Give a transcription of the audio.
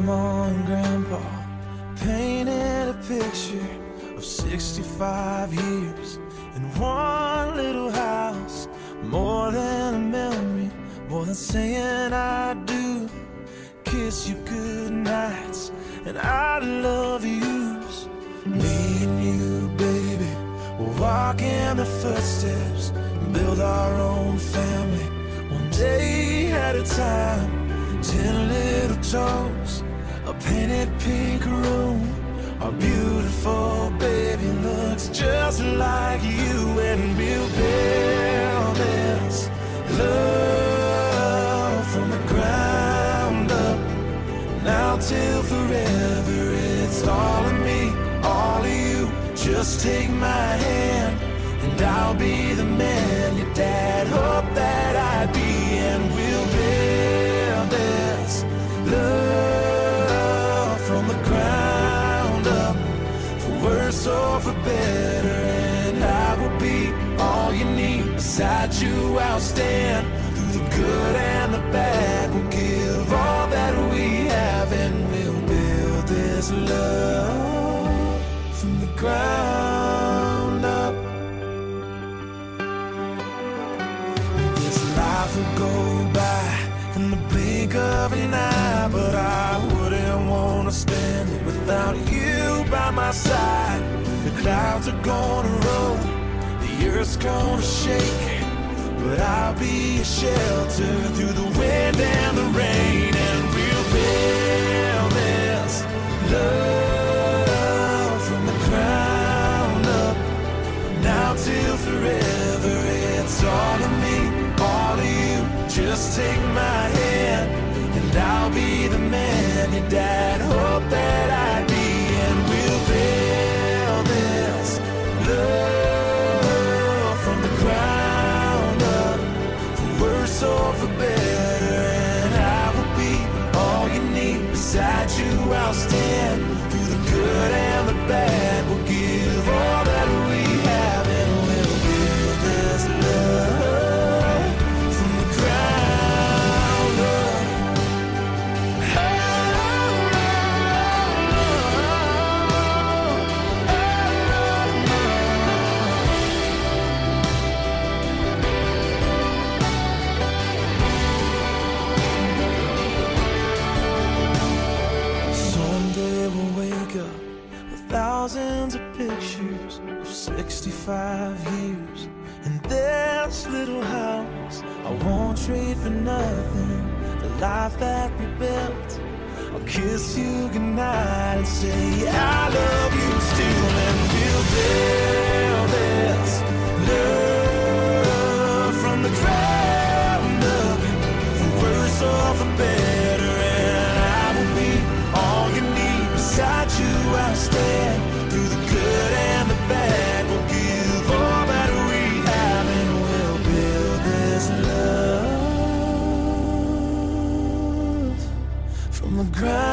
Grandma and Grandpa painted a picture of 65 years in one little house. More than a memory, more than saying I do. Kiss you good nights, and I love yous. Me and you, baby, we'll walk in the footsteps and build our own family. One day at a time, ten little toes, a painted pink room. Our beautiful baby looks just like you, and we'll build this love from the ground up. Now till forever, it's all of me, all of you. Just take my hand, and I'll be the Beside you, I'll stand through the good and the bad. We'll give all that we have, and we'll build this love from the ground up. This life will go by in the blink of an eye, but I wouldn't want to spend it without you by my side. The clouds are gonna roll, the earth's gonna shake, but I'll be a shelter through the wind and the rain, and we'll build this love from the ground up. Now till forever, it's all of me, all of you. Just take my hand, and I'll be the man your dad hoped that you, thousands of pictures of 65 years in this little house. I won't trade for nothing the life that we built. I'll kiss you goodnight and say I love you still, and we'll this love from the ground the ground.